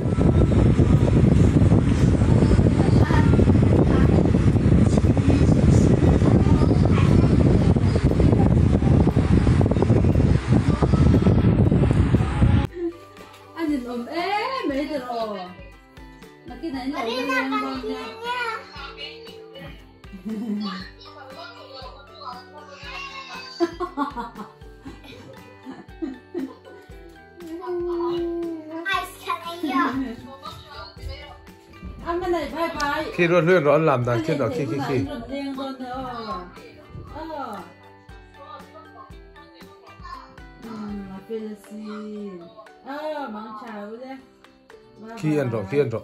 you khi luôn luôn rõ làm đàn chết rồi khi khi khi. Khi ăn rồi, khi ăn rồi.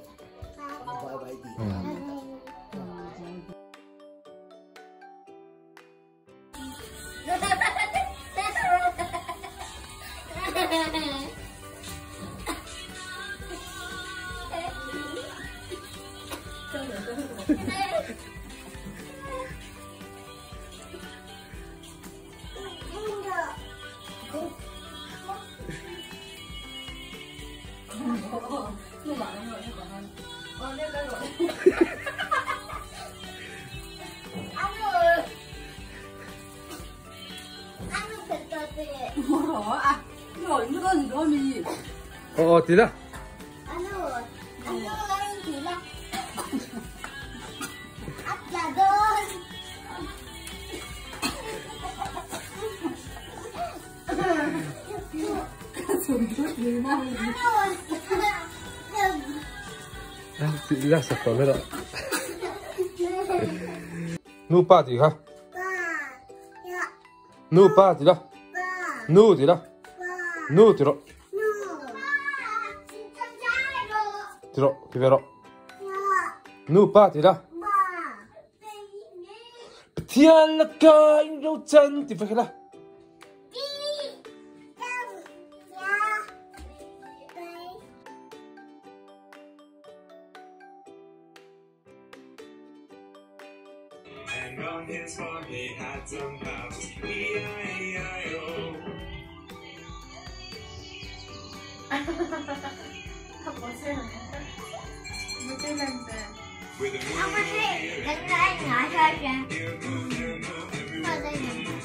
哦，对了。 ตีละสักคนไม่หรอนู่ป้าตีค่ะนู่ป้าตีละนู่ตีละนู่ตีละตีละตีละนู่ป้าตีละเทียนละกายเราจันตีไปกันละ Ông ơi, đánh ra anh hỏi thôi kìa. Thôi đây nè.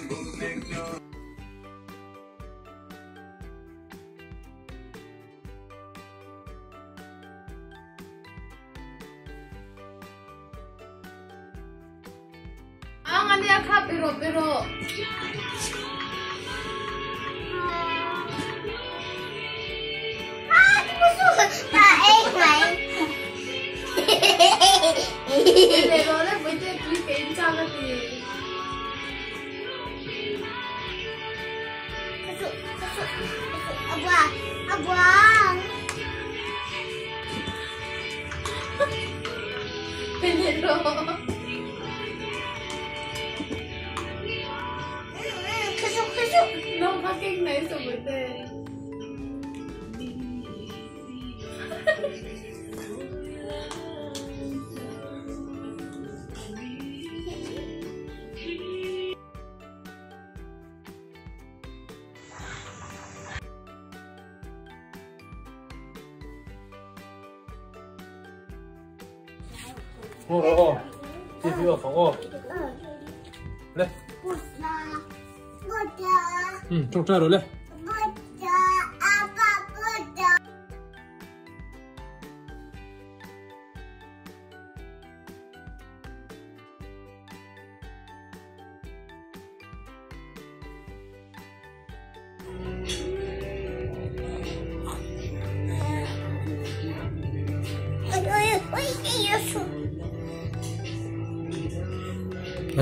哦。来。不不嗯走走了来。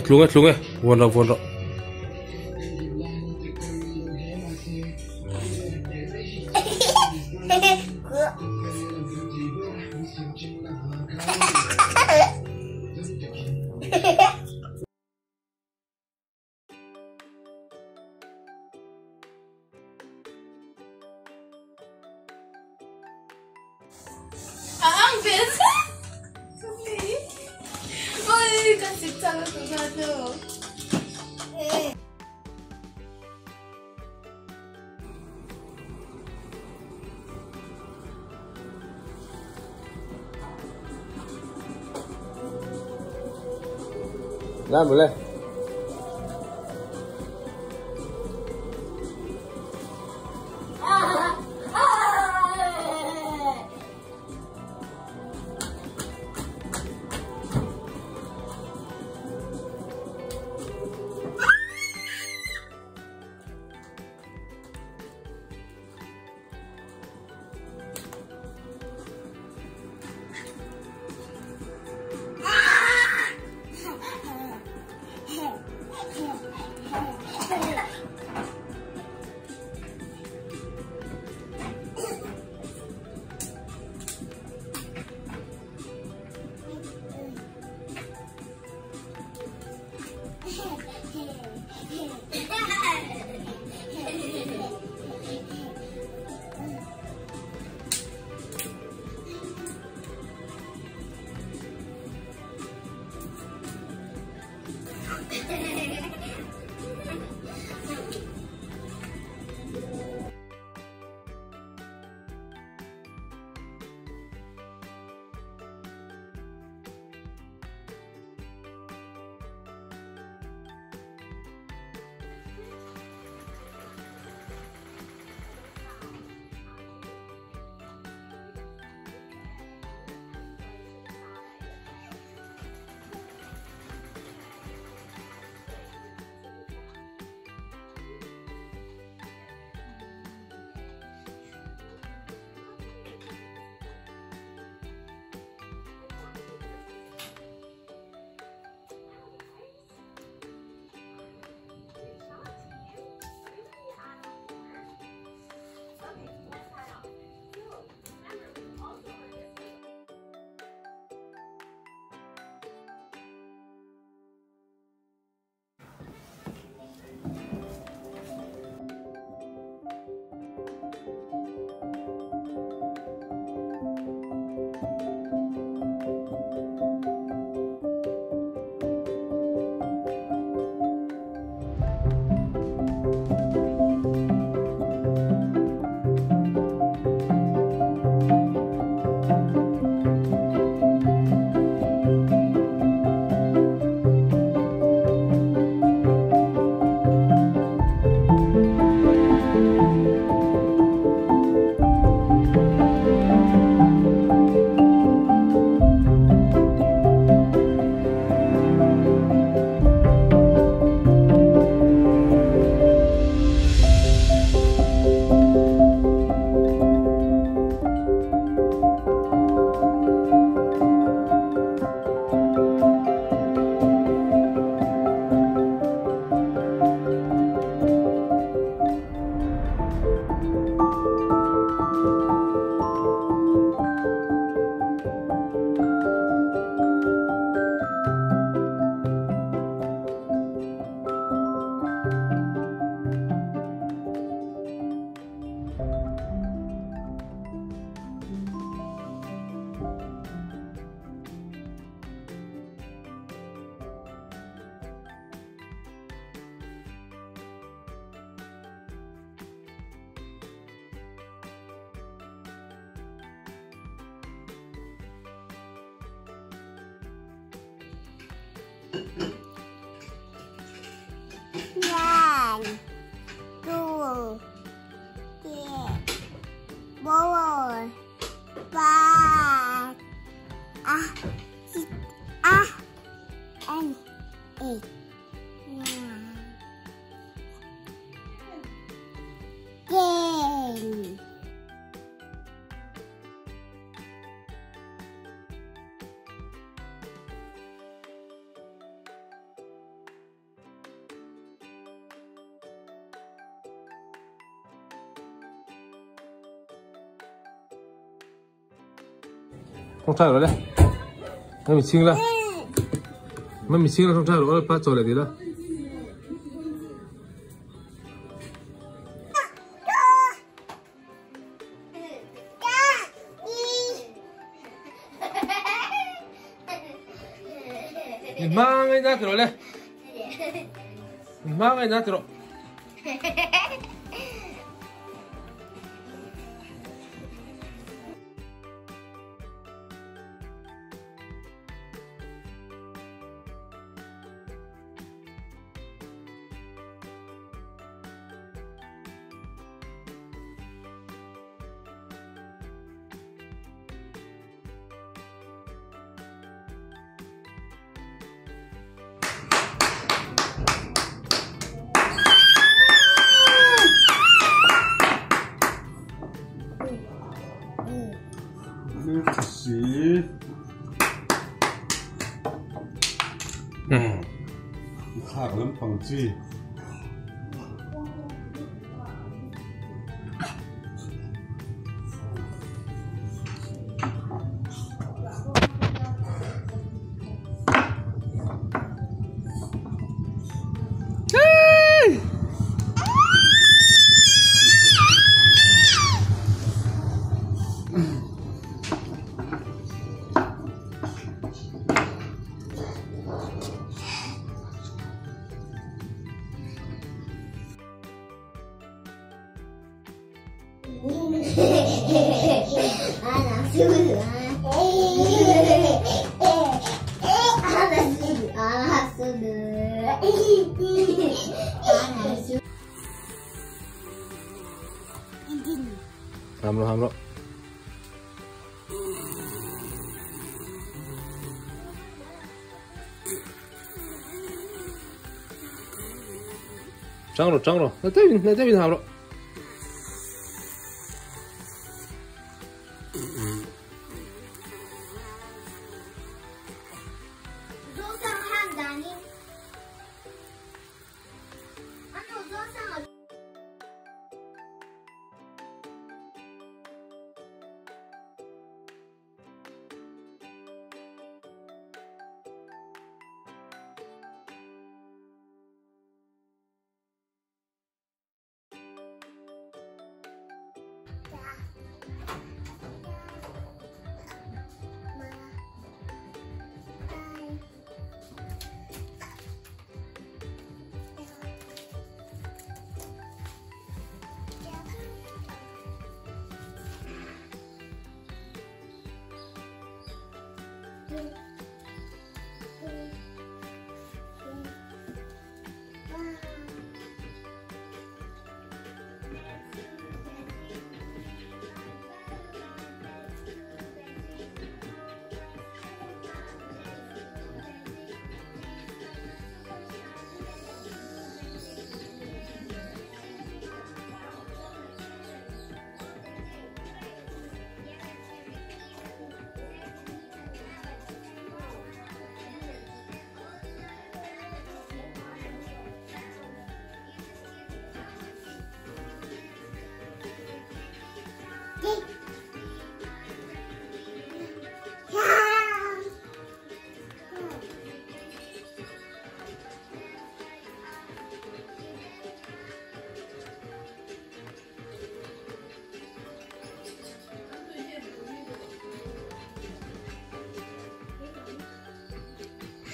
龙哥，龙哥，我找我找。trong chai rồi đấy mấy mình xin ra mấy mình xin ra trong chai rồi phát rồi lại thì đó Ma che datelo le Ma che datelo 蒸了那这边那这边拿着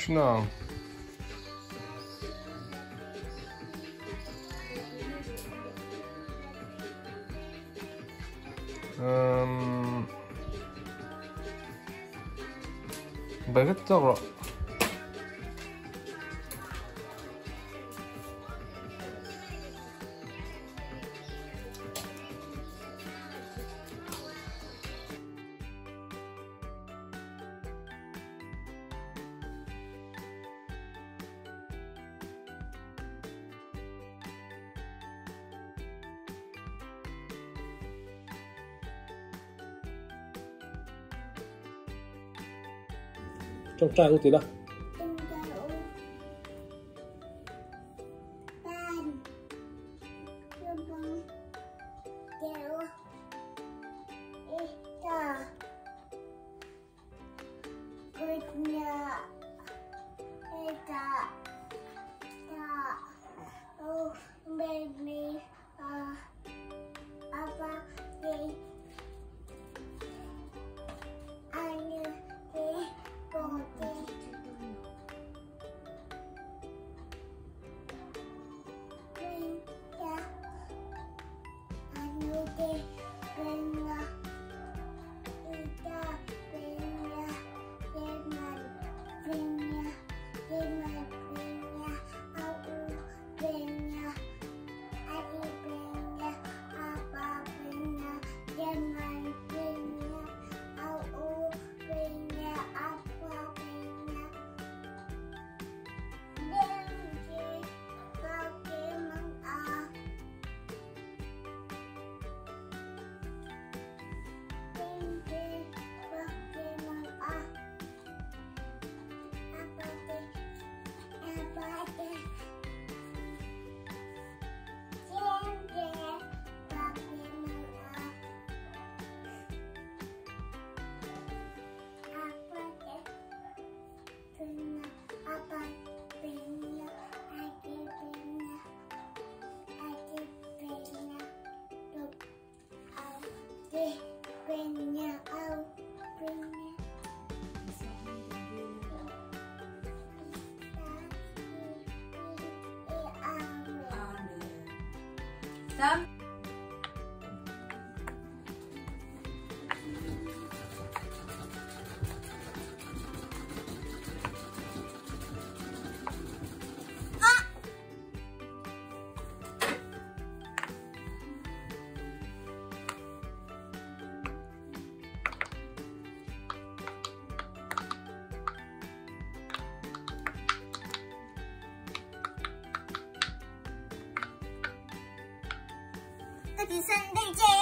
now. Um, بغيت تقرأ 这样就可了。amistad Sunday J.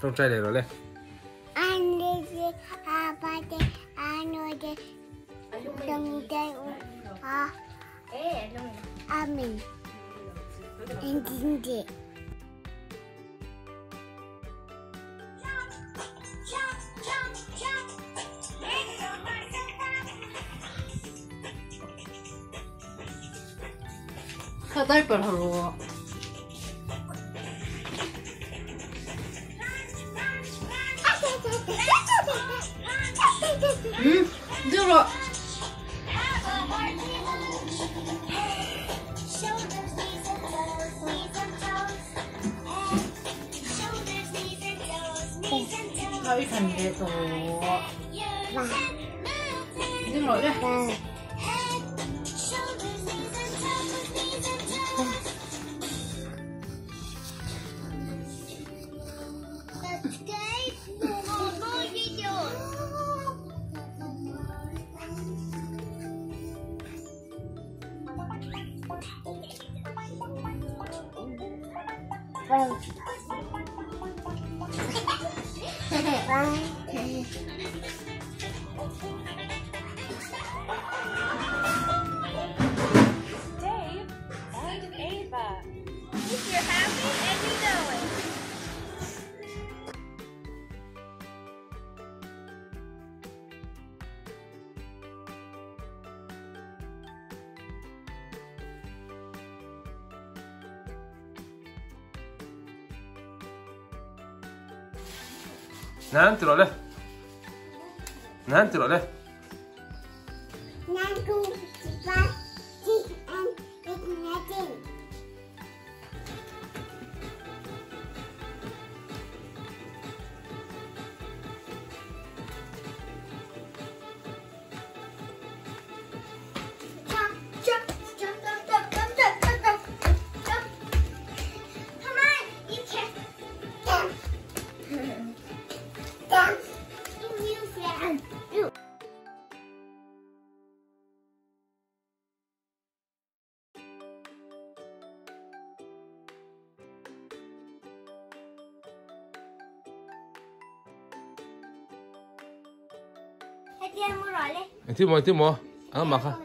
都摘点的嘞。开瓶的酒，来，你来咧。なんてのね。なんてのね。你听我听我啊妈喊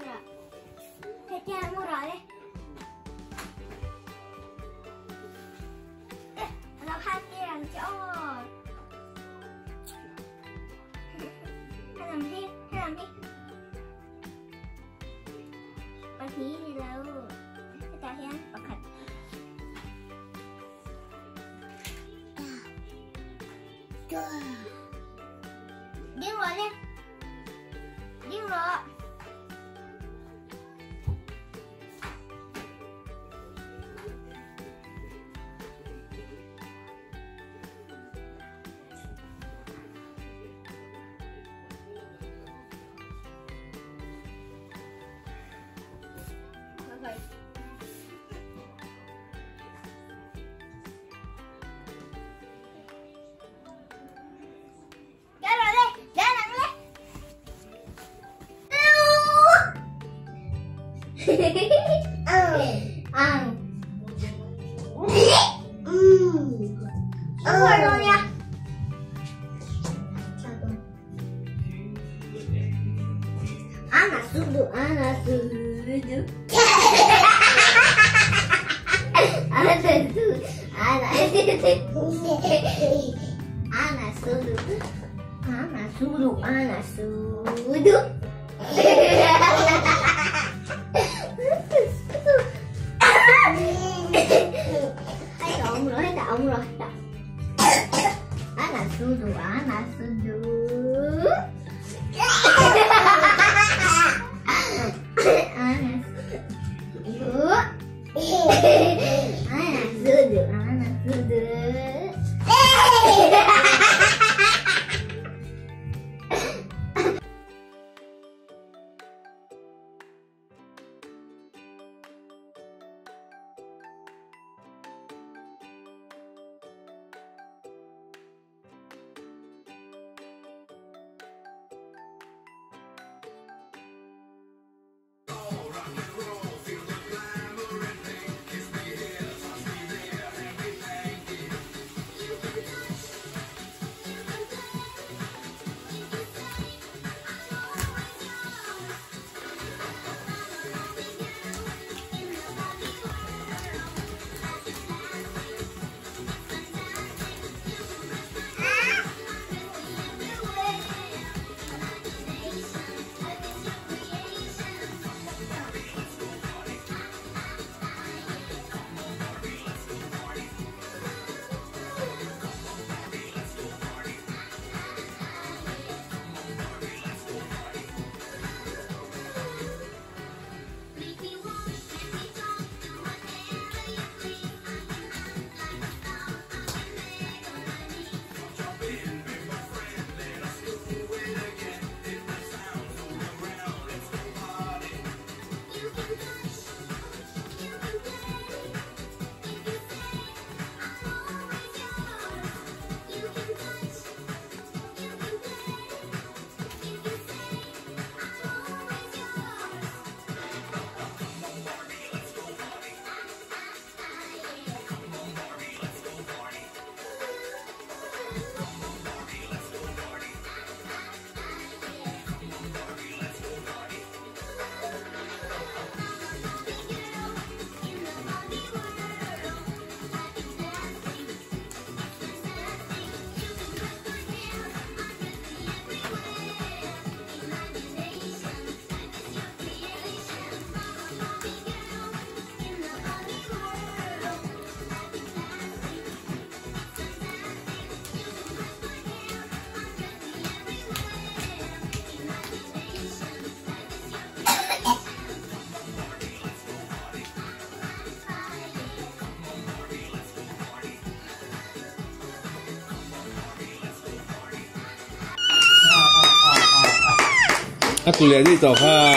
吃两粒早饭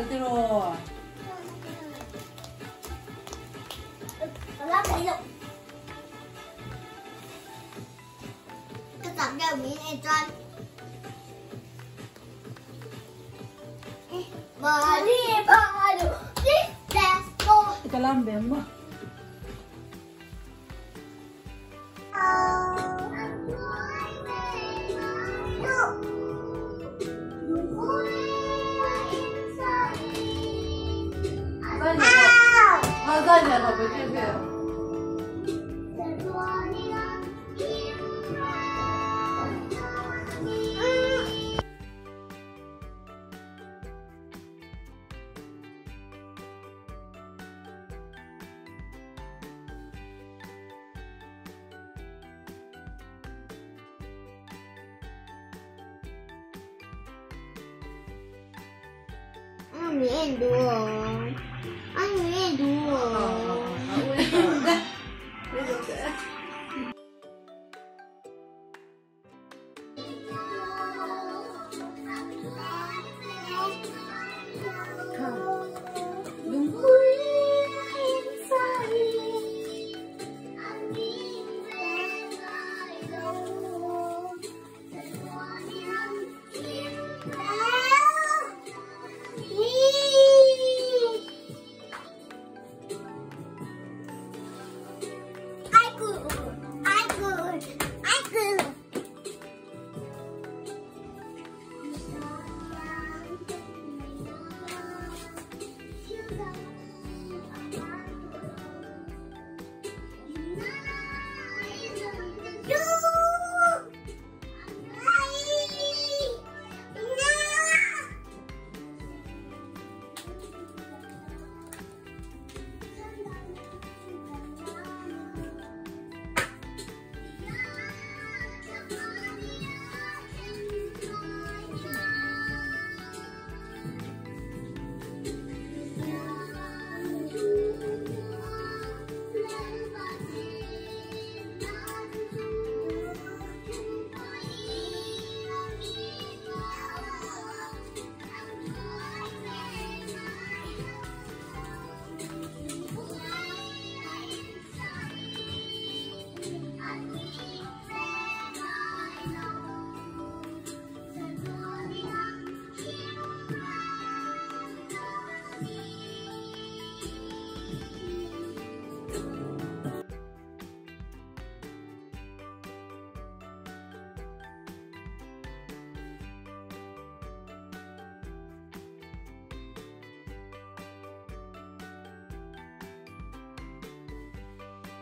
だけど很多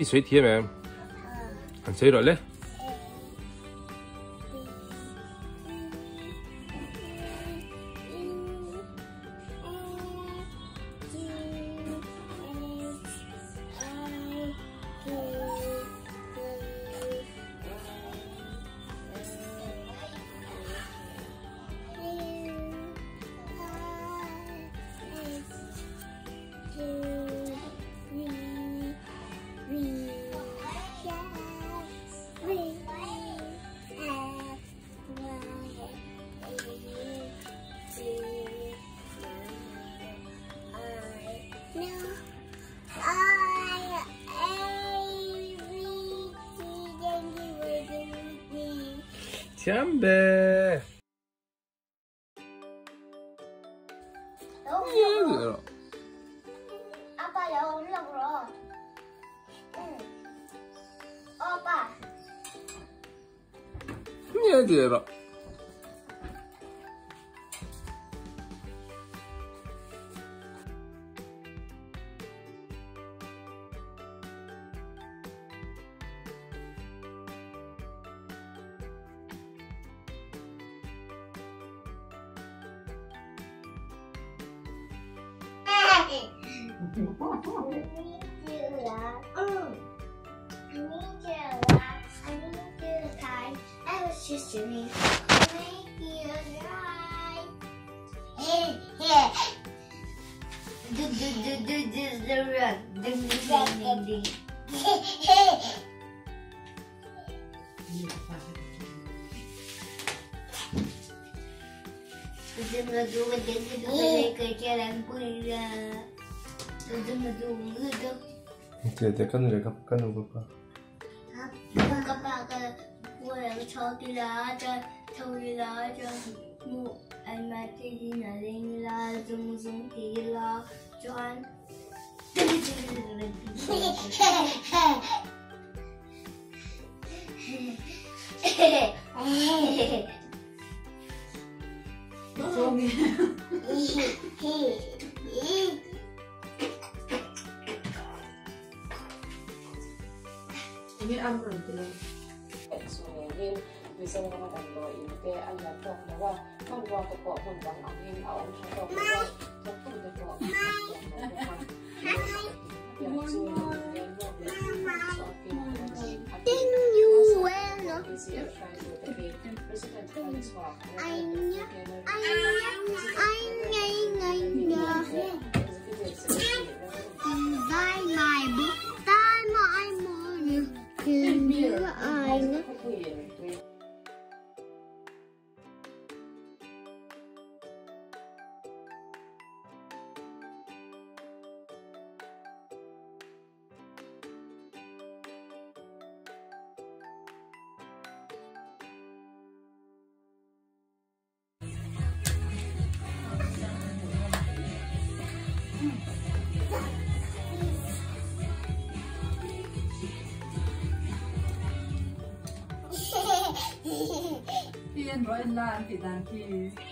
水甜未？行水落咧。참배 얘들아 아빠 여기 올라보러. 응. 어, 아빠. 얘들아 Dumnezeu vedem că Dumnezeu că până Dumnezeu ngâdă. Uite, că nu le cap, că nu vă pa. Vă capa că voi că sau de la asta, sau de la asta, mu ai mai te din la din la zum zum te la John. Hehehe ini Ingin bisa bahwa ini bahwa awam Buy my book. Buy my money. Can you? I know. enjoyed life, Danke.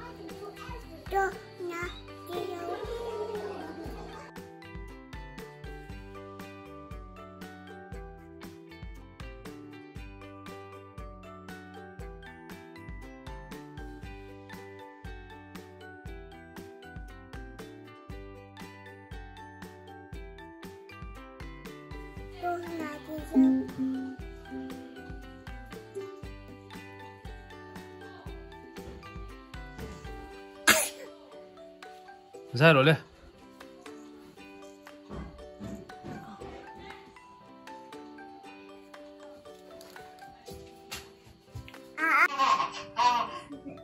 Sai rồi, lên.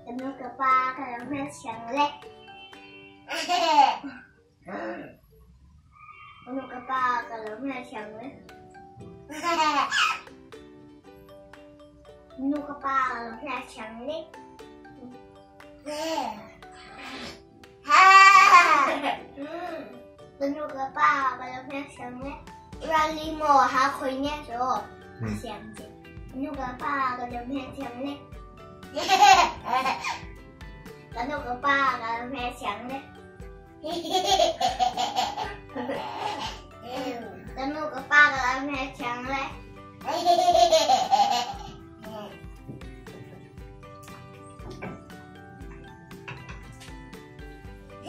Ano ka pa? Kalaman siyang lek. Ano ka pa? Kalaman siyang lek. Ano ka pa? Kalaman siyang lek. Ano ka pa? Kalaman siyang lek. Rally mo ha, koy niya so. Siyang lek. Ano ka pa? Kalaman siyang lek. Có đâu có ba là mẹ trắng đấy Có đâu có ba là mẹ trắng đấy Có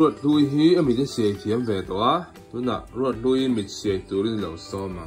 若录音，阿咪这写前白多，那若录音咪写多哩老少忙。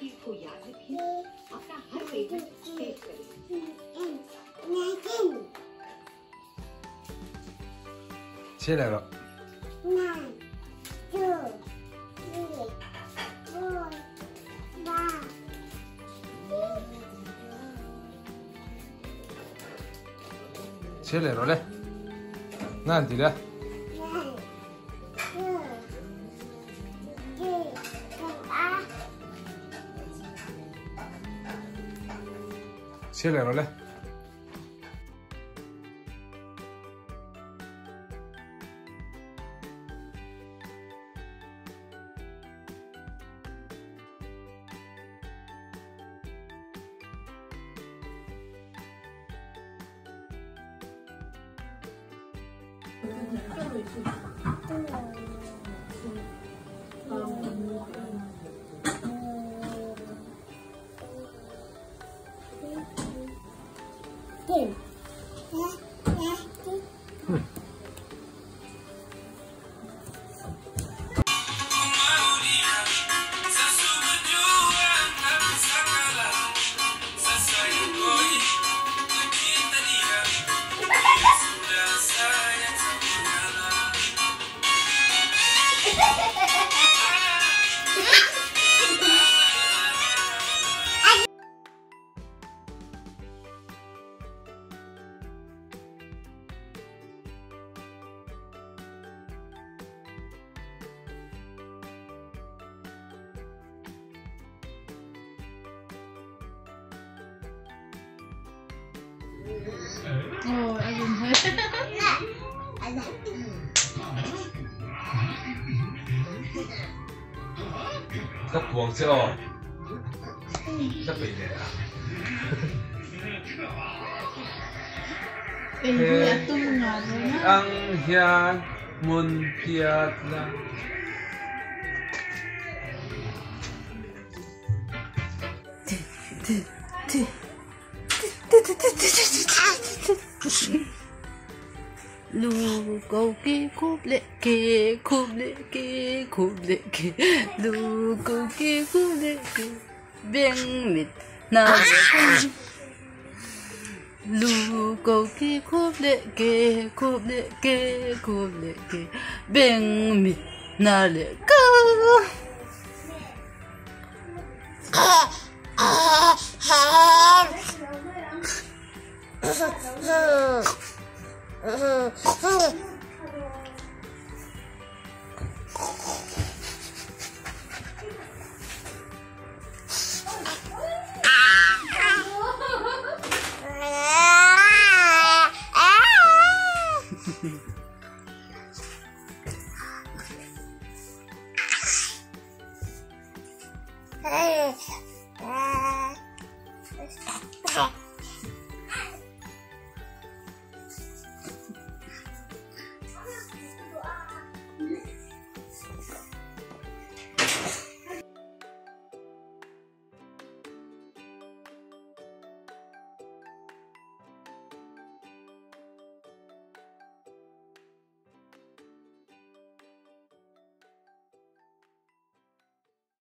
चीज़ को याद रखिए अपना हर payment save करिए Celebra. One, two, three, four, five. Celebra, le. Nanti, le. Sceglielo lei. Thank you. tatla. Lugo ke kuble ke kuble ke kuble ke Lugo ke kuble ke Beng mit na Lu cô kia cúp lệ kê cúp lệ kê cúp lệ kê bên mi na lệ cơ Ah! Hey.